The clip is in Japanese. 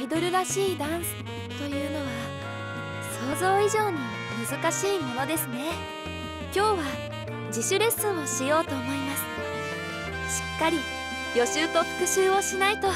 アイドルらしいダンスというのは想像以上に難しいものですね。今日は自主レッスンをしようと思います。しっかり予習と復習をしないと